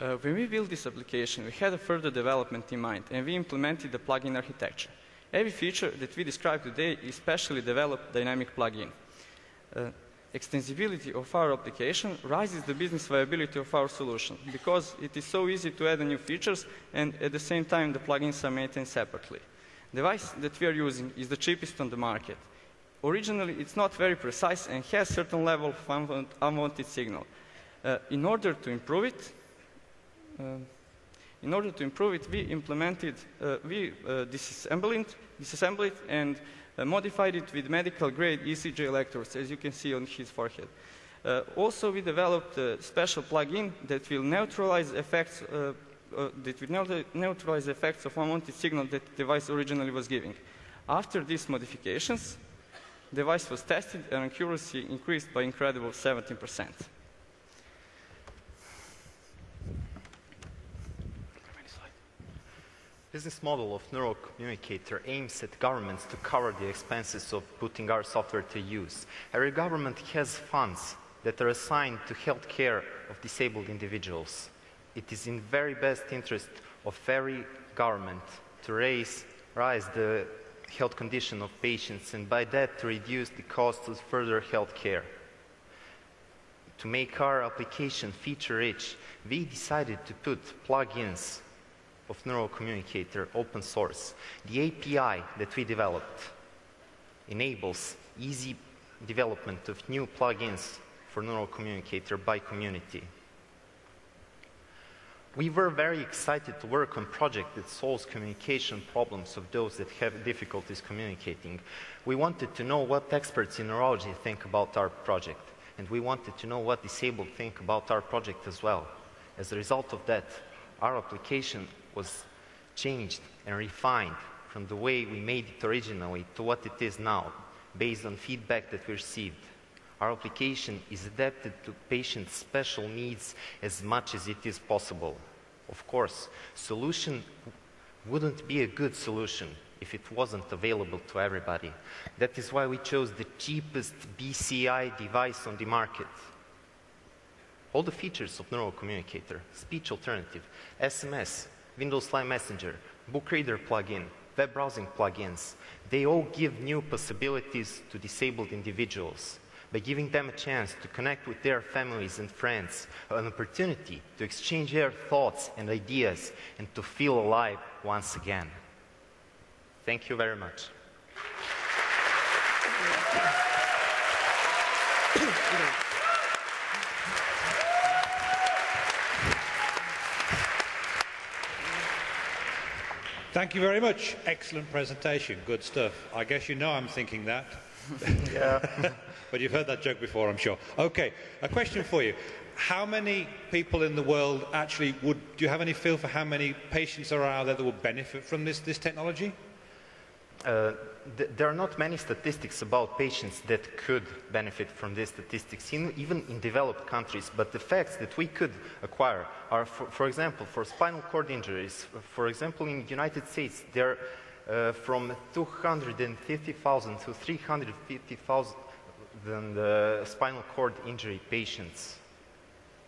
Uh, when we built this application, we had a further development in mind, and we implemented the plugin architecture. Every feature that we describe today is specially developed dynamic plugin. Uh, extensibility of our application rises the business viability of our solution because it is so easy to add new features and at the same time the plugins are maintained separately. The device that we are using is the cheapest on the market. Originally, it's not very precise and has certain level of unwanted signal. Uh, in order to improve it, in order to improve it, we implemented, uh, we uh, disassembled it, disassembled it and uh, modified it with medical grade ECG electrodes, as you can see on his forehead. Also, we developed a special plugin that will neutralize effects, uh, that will neutralize the effects of unwanted signal that the device originally was giving. After these modifications, the device was tested and accuracy increased by incredible 17 percent. Business model of Neurocommunicator aims at governments to cover the expenses of putting our software to use. Every government has funds that are assigned to health care of disabled individuals. It is in very best interest of every government to raise, rise the health condition of patients and by that to reduce the cost of further health care. To make our application feature rich, we decided to put plugins of Neurocommunicator open source. The API that we developed enables easy development of new plugins for Neurocommunicator by community. We were very excited to work on a project that solves communication problems of those that have difficulties communicating. We wanted to know what experts in neurology think about our project, and we wanted to know what disabled think about our project as well. As a result of that, our application was changed and refined from the way we made it originally to what it is now, based on feedback that we received. Our application is adapted to patients' special needs as much as it is possible. Of course, solution wouldn't be a good solution if it wasn't available to everybody. That is why we chose the cheapest BCI device on the market. All the features of Neurocommunicator, speech alternative, SMS, Windows Live Messenger, Book Reader plugin, web browsing plugins, they all give new possibilities to disabled individuals by giving them a chance to connect with their families and friends, an opportunity to exchange their thoughts and ideas, and to feel alive once again. Thank you very much. Thank you very much. Excellent presentation. Good stuff. I guess you know I'm thinking that. yeah. but you've heard that joke before, I'm sure. Okay, a question for you. How many people in the world actually would, do you have any feel for how many patients are out there that will benefit from this, this technology? Uh, th there are not many statistics about patients that could benefit from these statistics, in, even in developed countries. But the facts that we could acquire are, for, for example, for spinal cord injuries. For example, in the United States, there are uh, from 250,000 to 350,000 uh, spinal cord injury patients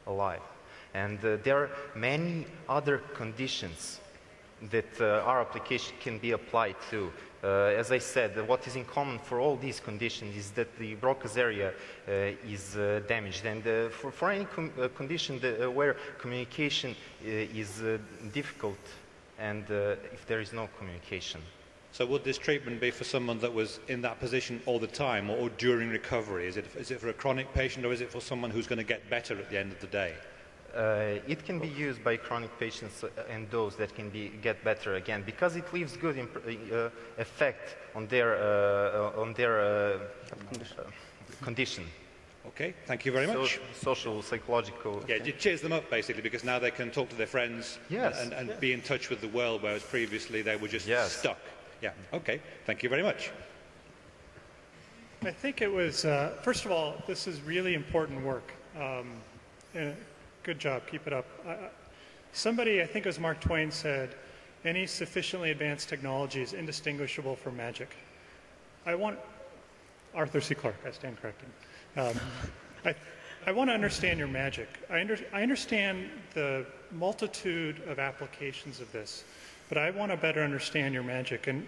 alive. And uh, there are many other conditions that uh, our application can be applied to. Uh, as I said, what is in common for all these conditions is that the Broca's area uh, is uh, damaged. And uh, for, for, any uh, condition that, where communication is difficult and if there is no communication. So would this treatment be for someone that was in that position all the time or, or during recovery? Is it, is it for a chronic patient or is it for someone who's going to get better at the end of the day? Uh, it can be used by chronic patients uh, and those that can be, get better again because it leaves good uh, effect on their, uh, uh, on their uh, condition. Okay, thank you very much. So, social, psychological. Yeah, it cheers them up basically because now they can talk to their friends yes. and, and yes. be in touch with the world, whereas previously they were just yes. stuck. Yeah, okay, thank you very much. I think it was, first of all, this is really important work. Um, Good job. Keep it up. Uh, somebody, I think it was Mark Twain, said, any sufficiently advanced technology is indistinguishable from magic. I want Arthur C. Clarke, I stand corrected. Um, I, I want to understand your magic. I, under, I understand the multitude of applications of this, but I want to better understand your magic. And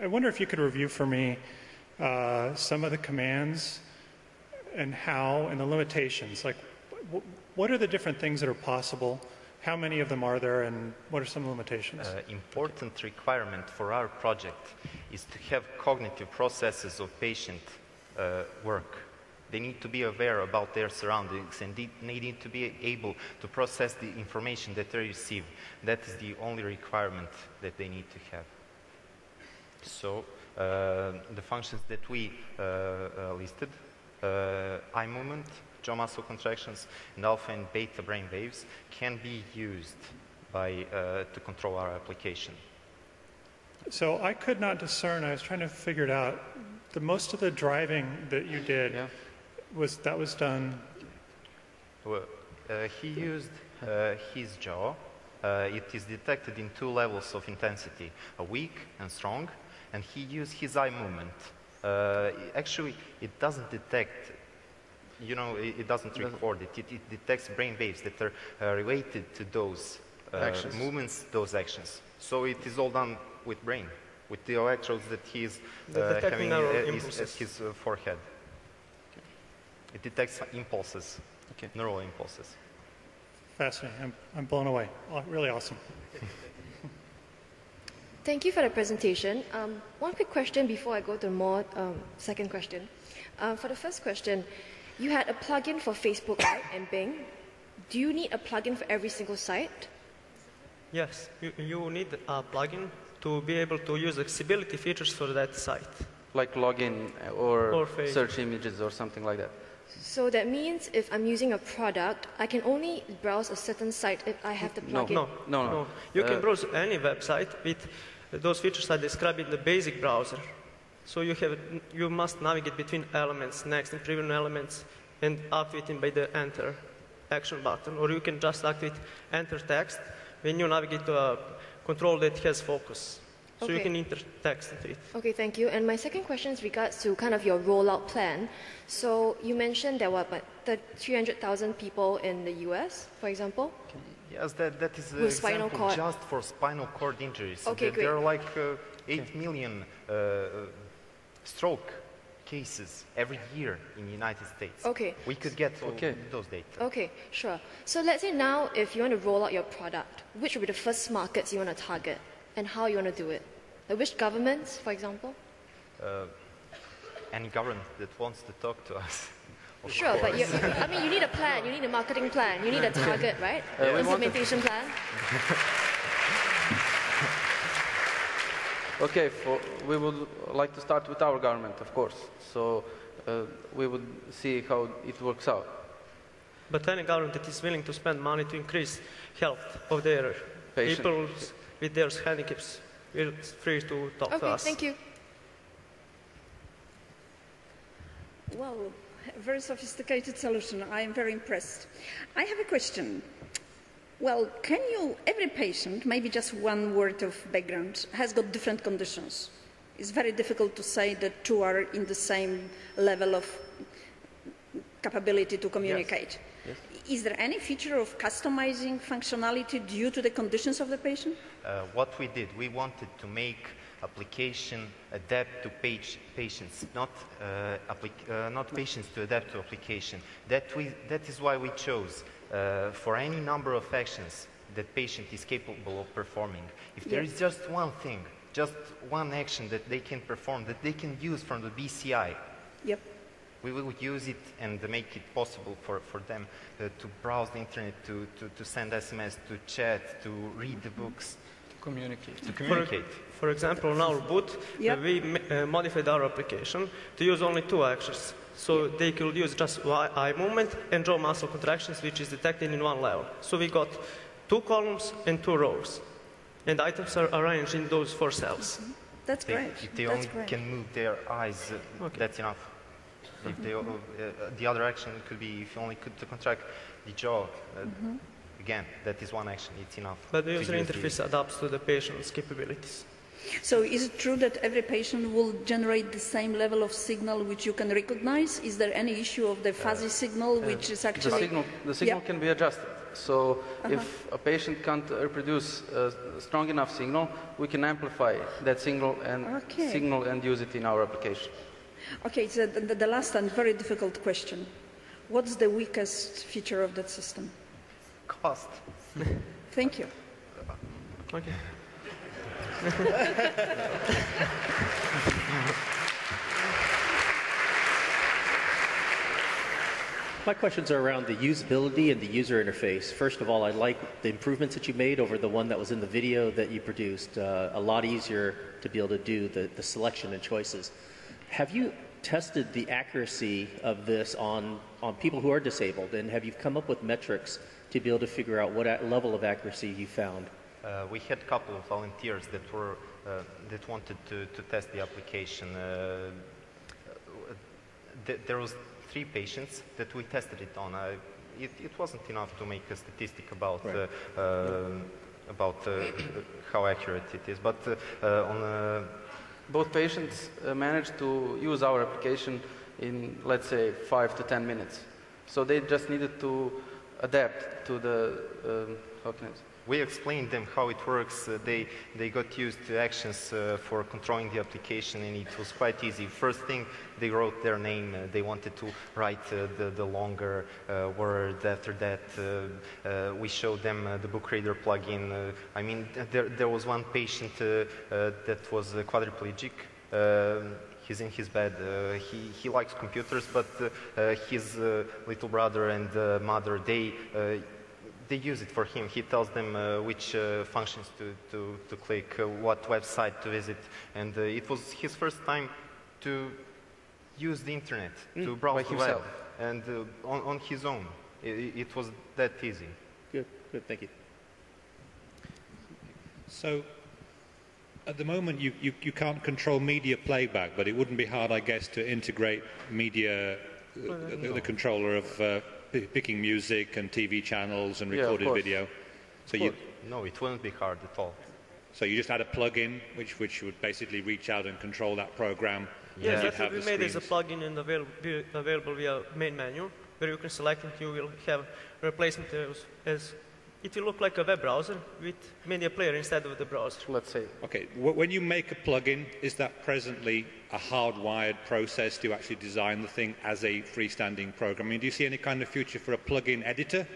I wonder if you could review for me uh, some of the commands and how and the limitations. Like, what are the different things that are possible? How many of them are there, and what are some limitations? Uh, important requirement for our project is to have cognitive processes of patient uh, work. They need to be aware about their surroundings and they need to be able to process the information that they receive. That is the only requirement that they need to have. So, uh, the functions that we uh, uh, listed uh, eye movement, jaw muscle contractions, and alpha and beta brain waves can be used by, uh, to control our application. So I could not discern. I was trying to figure it out. The most of the driving that you did Yeah. was that was done. Well, uh, he used uh, his jaw. Uh, it is detected in two levels of intensity, a weak and strong, and he used his eye movement. Uh, actually, it doesn't detect, you know, it, it doesn't Doesn't- record it. it. It detects brain waves that are uh, related to those uh, Actions. movements, those actions. So it is all done with brain, with the electrodes that he is uh, having uh, his, at his uh, forehead. It detects impulses, Okay. neural impulses. Fascinating. I'm, I'm blown away. Aw- Really awesome. Thank you for the presentation. Um, one quick question before I go to more um, second question. Uh, for the first question, you had a plugin for Facebook right, and Bing. Do you need a plugin for every single site? Yes, you, you need a plugin to be able to use accessibility features for that site. Like login or, Or search images or something like that. So that means if I'm using a product, I can only browse a certain site if I have the No. plugin. No, No, no. You Uh, can browse any website with those features I described in the basic browser. So you have you must navigate between elements, next and previous elements, and activating by the enter action button, or you can just activate enter text when you navigate to a control that has focus. So you Okay. can enter text into it. Okay, thank you. And my second question is regards to kind of your rollout plan. So you mentioned there were about 300,000 people in the US, for example. Yes, that, that is an With spinal example cord. just for spinal cord injuries. Okay, There- There are like uh, 8 million uh, stroke cases every year in the United States. Okay. We could get Okay. those data. Okay, sure. So let's say now if you want to roll out your product, which would be the first markets you want to target and how you want to do it? Like which governments, for example? Any government that wants to talk to us. of Sure, but you. I mean, you need a plan, you need a marketing plan, you need a target, right? Uh, we want to- Implementation plan. Okay, for, we would like to start with our government, of course. So uh, we would see how it works out. But any government that is willing to spend money to increase health of their Patient. people with their handicaps is free to talk to us. Okay, us. thank you. Well, a very sophisticated solution. I am very impressed. I have a question. Well, can you, every patient, maybe just one word of background, has got different conditions. It's very difficult to say that two are in the same level of capability to communicate. Is there any feature of customizing functionality due to the conditions of the patient? Uh, what we did, we wanted to make application adapt to page, patients, not, uh, applic- uh, not patients to adapt to application. That, we, that is why we chose uh, for any number of actions that patient is capable of performing. If there Yes. is just one thing, just one action that they can perform, that they can use from the BCI, Yep. we will use it and make it possible for, for them uh, to browse the internet, to, to, to send SMS, to chat, to read the books, To Communicate. to communicate. For example, on our boot, Yep. uh, we uh, modified our application to use only two actions. So they could use just eye eye movement and jaw muscle contractions, which is detected in one level. So we got two columns and two rows. And items are arranged in those four cells. That's They, great. if they That's only great. can move their eyes, uh, Okay. that's enough. If they, uh, uh, the other action could be if you only could to contract the jaw. Uh, Again, that is one action. It's enough. But the user use interface adapts to the patient's capabilities. So is it true that every patient will generate the same level of signal which you can recognize? Is there any issue of the fuzzy signal which is The actually... signal, the signal Yeah. can be adjusted. So if a patient can't uh, reproduce a strong enough signal, we can amplify that signal and Okay. signal and use it in our application. Okay, so the, the last and very difficult question. What's the weakest feature of that system? Cost. Thank you. Okay. My questions are around the usability and the user interface. First of all, I like the improvements that you made over the one that was in the video that you produced. Uh, a lot easier to be able to do the, the selection and choices. Have you tested the accuracy of this on, on people who are disabled? And have you come up with metrics to be able to figure out what level of accuracy you found? Uh, we had a couple of volunteers that were uh, that wanted to, to test the application. Uh, th- there was three patients that we tested it on. Uh, it, it wasn't enough to make a statistic about Right. uh, uh, about uh, how accurate it is, but uh, uh, on uh, Both patients uh, managed to use our application in, let's say, five to 10 minutes. So they just needed to adapt to the, um, how can I say? We explained them how it works. Uh, they, they got used to actions uh, for controlling the application, and it was quite easy. First thing, they wrote their name. Uh, they wanted to write uh, the, the longer uh, word. After that, uh, we showed them the book reader plugin. I mean, there, there was one patient that was quadriplegic. Um he's in his bed. Uh, he, he likes computers, but uh, uh, his little brother and mother, they, they use it for him. He tells them uh, which uh, functions to, to, to click, uh, what website to visit. And uh, it was his first time to use the internet, to Mm, browse by the web, himself. and uh, on, on his own. It, it was that easy. Good, good, thank you. So, at the moment, you, you, you can't control media playback, but it wouldn't be hard, I guess, to integrate media, uh, the, the controller of uh, p- picking music and TV channels and recorded course. video. So you, No, it wouldn't be hard at all. so you just add a plug-in, which, which would basically reach out and control that program. Yes, and you'd that will the made as a plugin and available, available via main menu, where you can select it. You will have replacement as, as it will look like a web browser with media player instead of the browser. Let's say, Okay, when you make a plugin, is that presently a hardwired process to actually design the thing as a freestanding program? I mean, do you see any kind of future for a plugin editor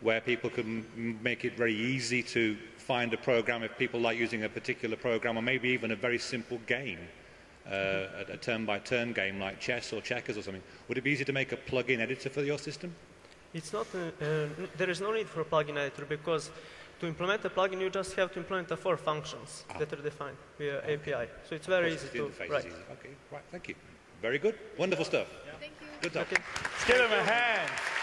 where people can make it very easy to find a program if people like using a particular program, or maybe even a very simple game, uh, a, a turn-by-turn game like chess or checkers or something? Would it be easy to make a plugin editor for your system? It's not, uh, uh, there is no need for a plugin editor because to implement a plugin, you just have to implement the four functions that are defined via API. So it's very easy to interface is write. easy. Okay, right, thank you. Very good. Wonderful stuff. Thank you. Good job. Okay. Let's give him a hand.